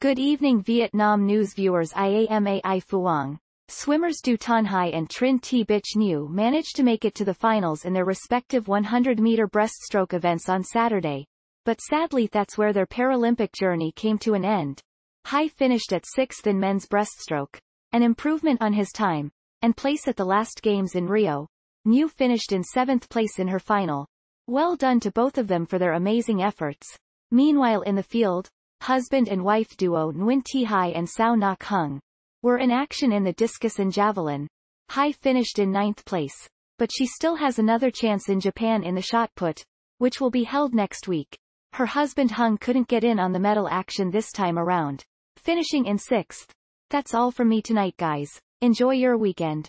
Good evening Vietnam news viewers IAMA I Phuong. Swimmers Do Thanh Hai and Trinh T. Bich Nhu managed to make it to the finals in their respective 100-meter breaststroke events on Saturday, but sadly that's where their Paralympic journey came to an end. Hai finished at sixth in men's breaststroke, an improvement on his time, and place at the last games in Rio. Nhu finished in seventh place in her final. Well done to both of them for their amazing efforts. Meanwhile in the field, husband and wife duo Nguyen Thi Hai and Cao Ngoc Hung, were in action in the discus and javelin. Hai finished in ninth place, but she still has another chance in Japan in the shot put, which will be held next week. Her husband Hung couldn't get in on the medal action this time around, finishing in sixth. That's all from me tonight guys. Enjoy your weekend.